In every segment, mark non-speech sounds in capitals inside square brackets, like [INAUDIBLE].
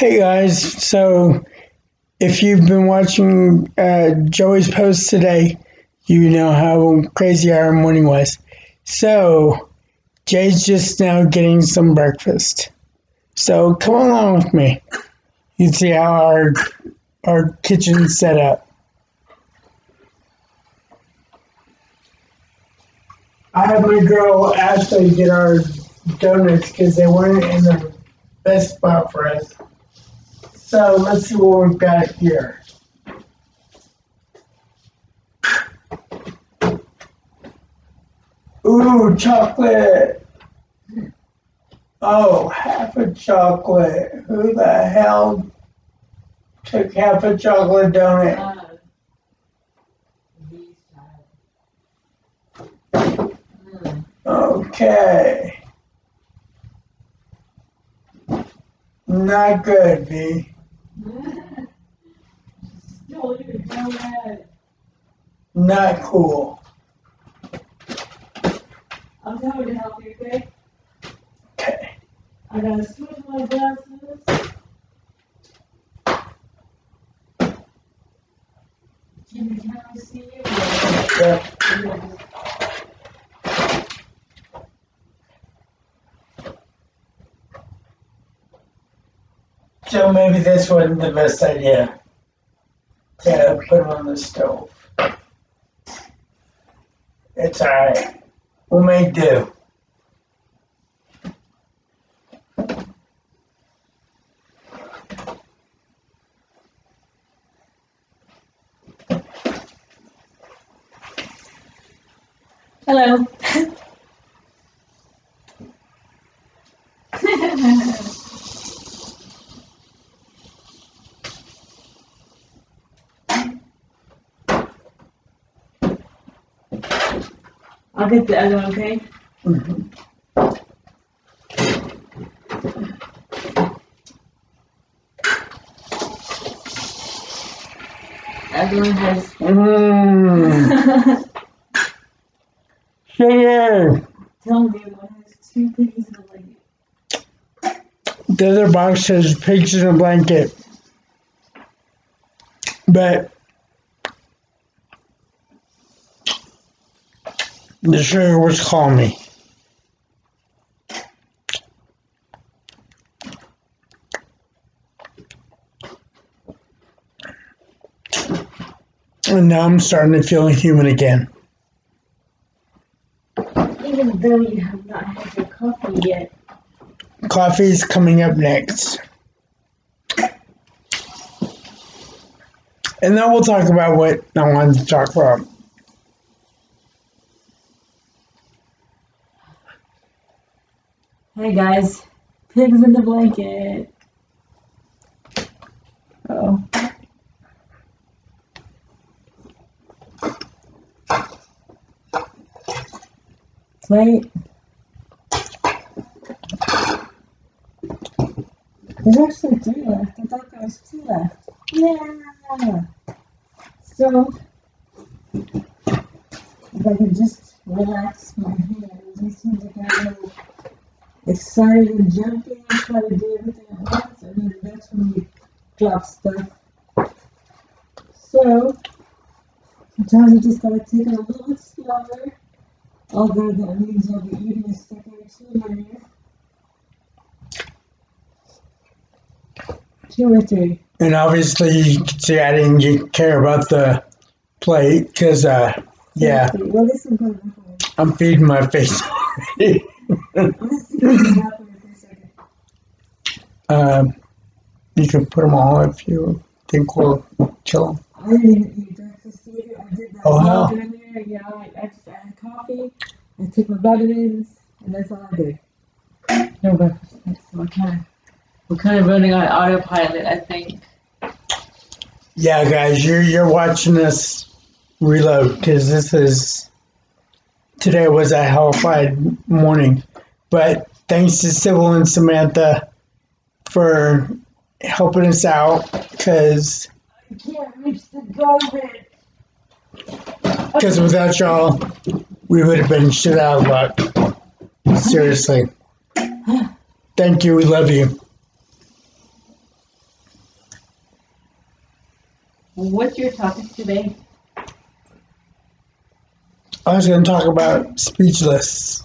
Hey guys, so if you've been watching uh, Joey's post today, you know how crazy our morning was. So Jay's just now getting some breakfast. So come along with me. You can see how our our kitchen's set up. I had my girl Ashley get our donuts because they weren't in the best spot for us. So let's see what we've got here. Ooh, chocolate. Oh, half a chocolate. Who the hell took half a chocolate donut? Okay. Not good, B. Stole your donut. Not cool. I'm coming to help you, okay? Okay. I gotta switch my glasses. Jimmy, can I see you? Yeah. So maybe this wasn't the best idea to put it on the stove. It's alright. We'll make do. Hello. [LAUGHS] get the other one, okay? Mhm. Everyone has. [LAUGHS] Mmm. Sugar. Tell me one has two piggies in a blanket. The other box says pigs in a blanket. But the sugar was calling me. And now I'm starting to feel human again. Even though you have not had your coffee yet. Coffee's coming up next. And then we'll talk about what I wanted to talk about. Hey guys, pigs in the blanket. Oh. Wait. There's actually three left. I thought there was two left. Yeah. So, if I can just relax my hands, it seems like I'm a little excited and jumpy and try to do everything at once, and then that's when you drop stuff. So, sometimes you just gotta take it a little bit slower, although that means you'll be eating a stick or two later. Two or three. And obviously, you can see I didn't care about the plate because, uh, yeah, Well, I'm feeding my face [LAUGHS] already. Let's see what happens for a second. um, you can put them all if you think we'll kill them. I didn't even eat breakfast either. I did that Oh, no. walk in there. Yeah, I, I just I had coffee. I took my vitamins, and that's all I did. No breakfast. That's what kind of. We're kind of running on autopilot, I think. Yeah, guys, you're you're watching this reload because this is today was a hellified morning, but thanks to Sybil and Samantha for helping us out because I can't reach the garbage. because without y'all we would have been shit out of luck. Seriously, thank you. We love you. What's your topic today? I was going to talk about Speechless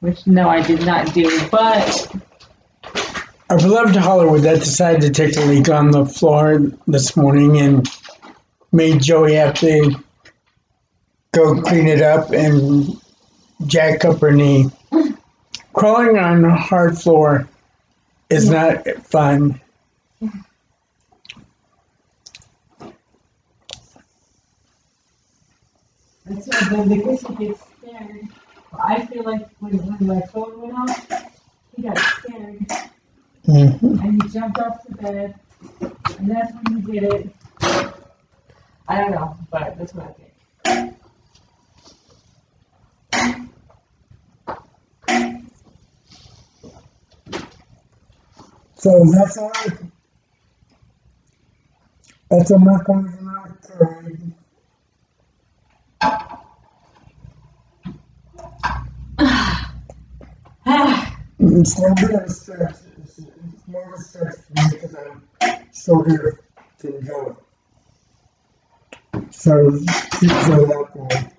which no, I did not do. But Our beloved Hollywood that decided to take a leak on the floor this morning and made Joey have to go clean it up and jack up her knee. Crawling on a hard floor is not fun. that's why then because he gets scared. I feel like when, when my phone went off, he got scared Mhm. and he jumped off the bed, and that's when he did it. I don't know, but that's what I think. So that's all. That's a mark on the mark. It's no bit of a stress. It's, it's more of a stress for me because I'm still here to enjoy it. So keep going out there.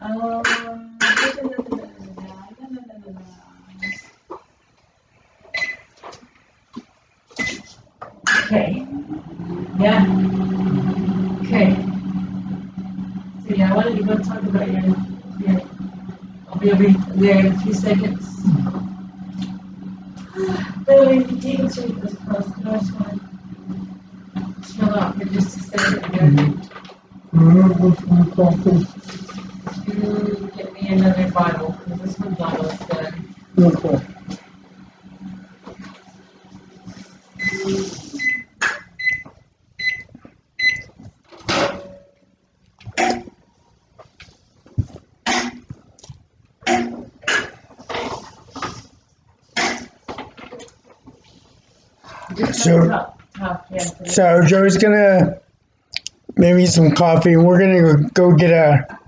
Um, okay. Yeah. Okay. So yeah, why don't you go talk about your your over there in a few seconds. Take a shake this close. I just want chill out for just a second here. Mm-hmm. Mm-hmm. Mm-hmm. to get me another bottle, because this one's almost done. Okay. Just So- So Joey's gonna maybe some coffee. We're gonna go get a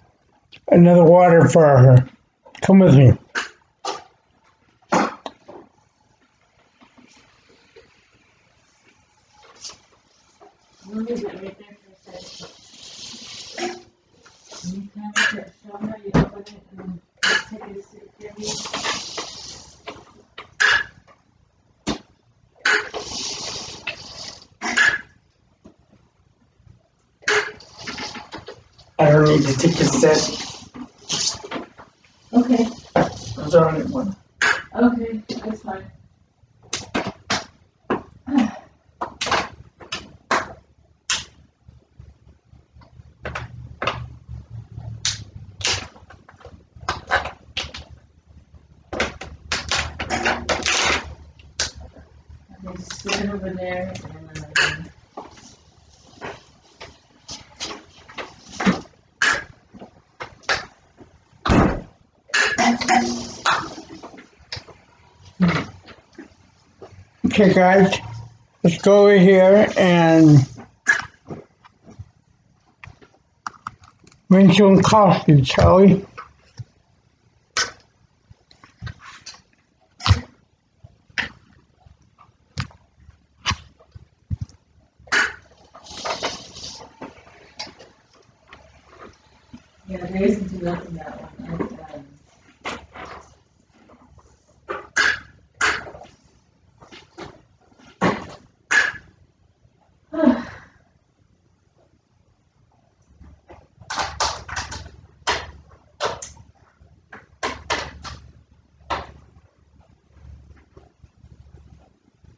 another water for her. Come with me. We'll leave it right there for a second. You can look at, show her, you open it, and just take a sip, give me. I don't need to take a sip. Okay, That's all right. One. okay, that's fine. Okay, just stick it over there and then. Okay, guys, let's go over here and make some coffee, shall we? Yeah, there isn't enough in that one.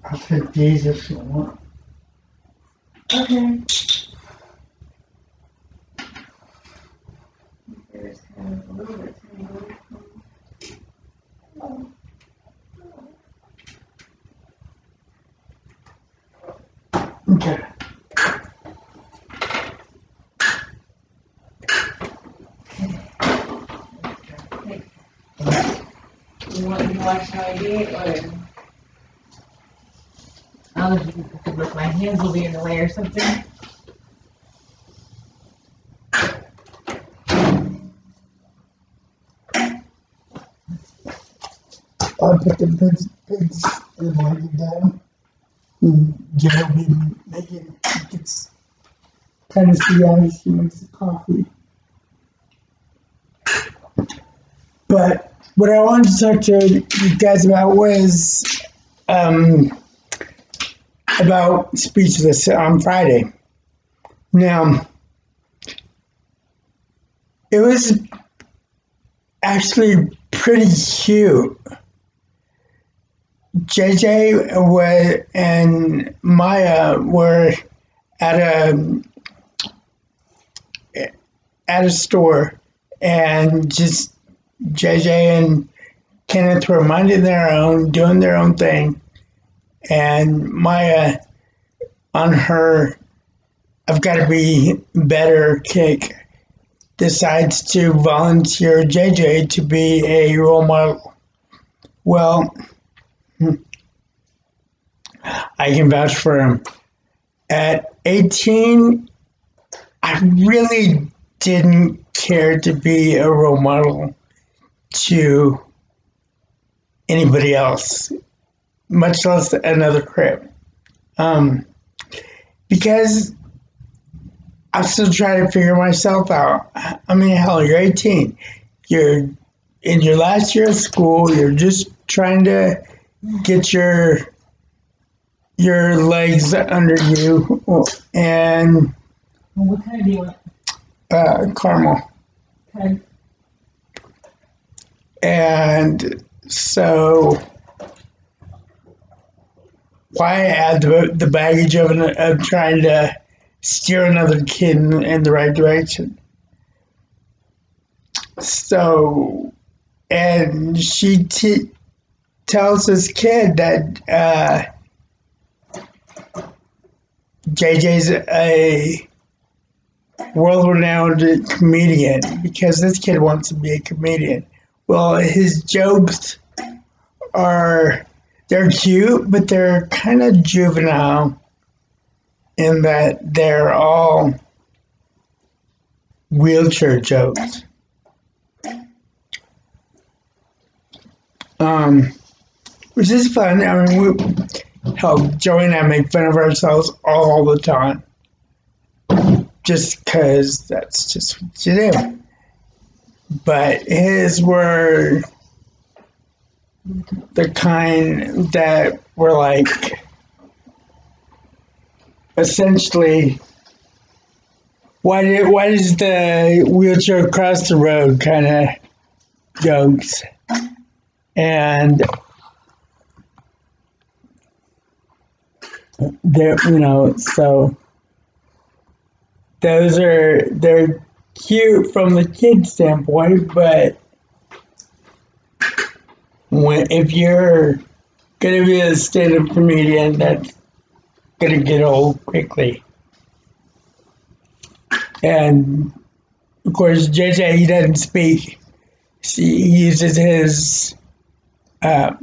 Um, Take these if you want. Okay. There's kind of a little bit tangled. Okay. You want to watch how I do it, or? I could look, my hands will be in the way or something. I'll put the pigs, pigs in the blanket down. And Jay will be making, it's kind of she makes the coffee. But what I wanted to talk to you guys about was um, about Speechless on Friday. Now, it was actually pretty cute. JJ was, and Maya were at a at a store, and just JJ and Kenneth were minding their own, doing their own thing, and Maya on her I've got to be better kick decides to volunteer JJ to be a role model. Well, I can vouch for him. At 18, I really didn't care to be a role model to anybody else, much less another crib. Um, because I'm still trying to figure myself out. I mean, hell, you're 18. You're in your last year of school. You're just trying to get your your legs under you, and What kind do you want? uh, caramel. Okay. And so, why add the, the baggage of, an, of trying to steer another kid in, in the right direction? So, and she t- tells this kid that uh, JJ's a world renowned comedian because this kid wants to be a comedian. Well, his jokes are they're cute, but they're kind of juvenile in that they're all wheelchair jokes. Um, which is fun. I mean, we, hell, Joey and I make fun of ourselves all the time, just because that's just what you do. But his were the kind that were like essentially why did why does the wheelchair cross the road kind of jokes and there you know so those are they're cute from the kid standpoint but when if you're gonna be a stand-up comedian that's gonna get old quickly. And of course jj he doesn't speak. He uses his uh,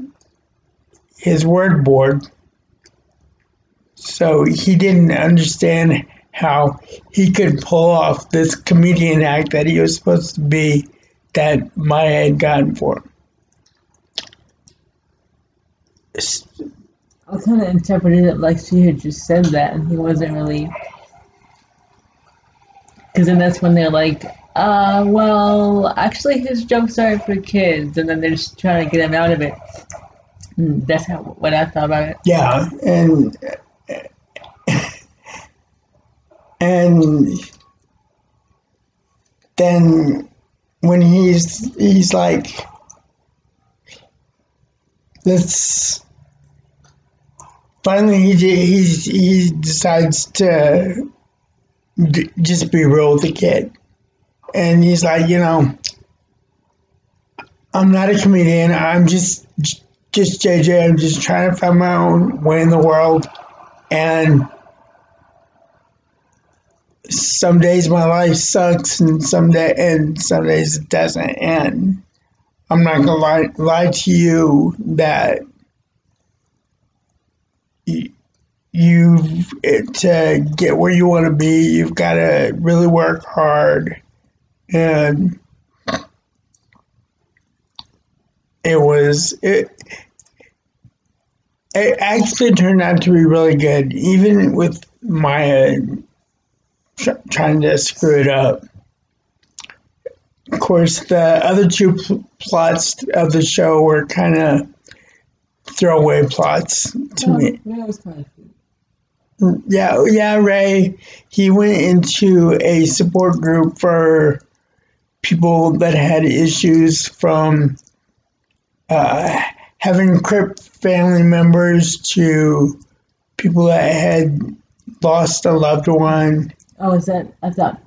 his word board. So he didn't understand how he could pull off this comedian act that he was supposed to be that Maya had gotten for him. I kind of interpreted it like she had just said that, and he wasn't really. Because then that's when they're like, uh, well, actually, his jokes aren't for kids, and then they're just trying to get him out of it. Mm, That's how what I thought about it. Yeah, and and then when he's he's like, let's finally he he he decides to d- just be real with the kid, and he's like, you know, I'm not a comedian. I'm just just JJ. I'm just trying to find my own way in the world, and some days my life sucks and some day and some days it doesn't and I'm not gonna lie, lie to you that you, to get where you want to be you've got to really work hard and it was it it actually turned out to be really good even with Maya tr- trying to screw it up. Of course the other two pl- plots of the show were kind of throwaway plots to me that was kind of cute. yeah, yeah, Ray. He went into a support group for people that had issues from uh, having Crip family members to people that had lost a loved one. Oh, is that? I thought.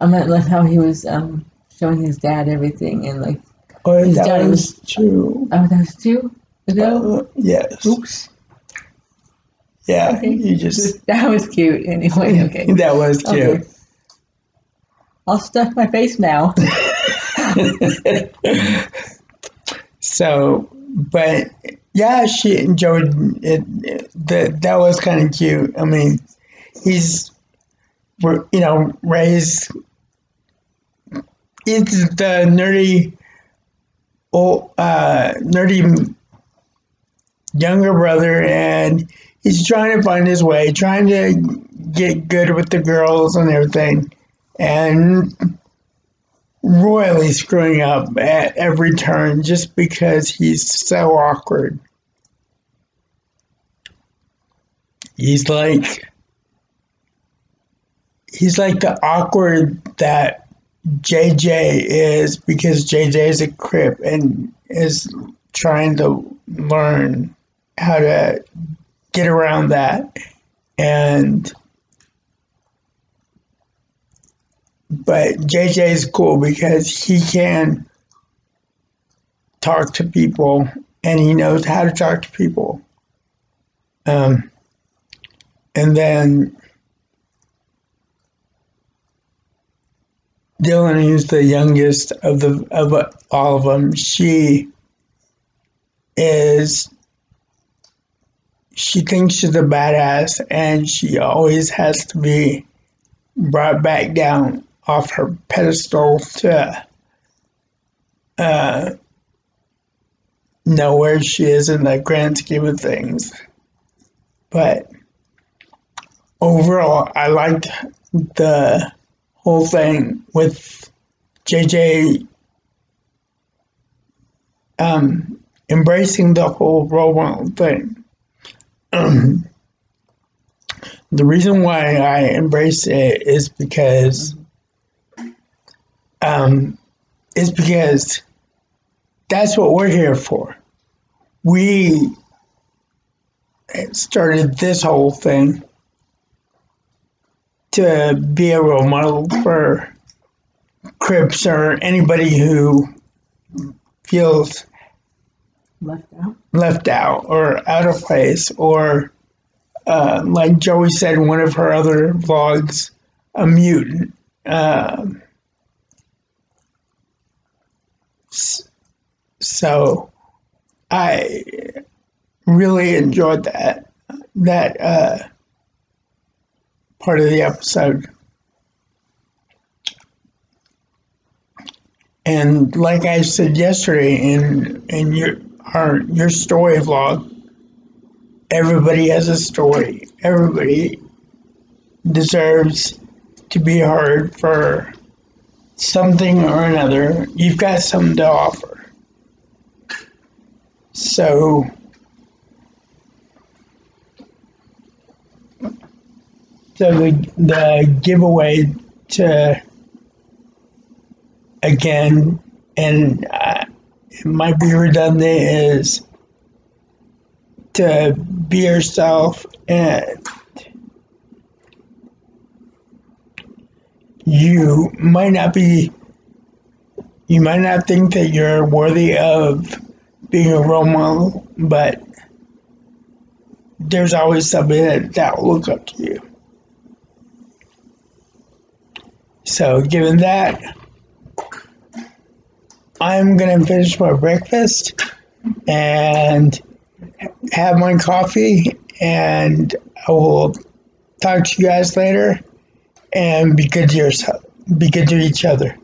I meant like how he was um showing his dad everything and like. Oh, His that daddy was true. Oh, that was two ago. Uh, yes. Oops. Yeah, Okay. you just [LAUGHS] That was cute. Anyway, [LAUGHS] okay. that was cute. Okay. I'll stuff my face now. [LAUGHS] so, but yeah, she enjoyed it. it that that was kind of cute. I mean, he's, we're- you know, Ray's. It's the nerdy, oh, uh, nerdy younger brother, and he's trying to find his way, trying to get good with the girls and everything, and royally screwing up at every turn just because he's so awkward. He's like he's like the awkward that JJ is because JJ is a crip and is trying to learn how to get around that and but JJ is cool because he can talk to people and he knows how to talk to people. Um, and then Dylan, who's the youngest of the of all of them, she is she thinks she's a badass and she always has to be brought back down off her pedestal to uh, know where she is in the grand scheme of things. But overall, I liked the whole thing with JJ um, embracing the whole role model thing. [CLEARS THROAT] the reason why I embrace it is because um, is because that's what we're here for. We started this whole thing to be a role model for Crips or anybody who feels Left out. left out or out of place or uh, like Joey said in one of her other vlogs, a mutant. Um, so I really enjoyed that that uh, part of the episode. And like I said yesterday in in your our your story vlog, everybody has a story. Everybody deserves to be heard for something or another. You've got something to offer. So so the the giveaway to again and uh, it might be redundant is to be yourself and you might not be you might not think that you're worthy of being a role model but there's always somebody that, that will look up to you. So, given that, I'm going to finish my breakfast and have my coffee, and I will talk to you guys later and be good to yourself, be good to each other.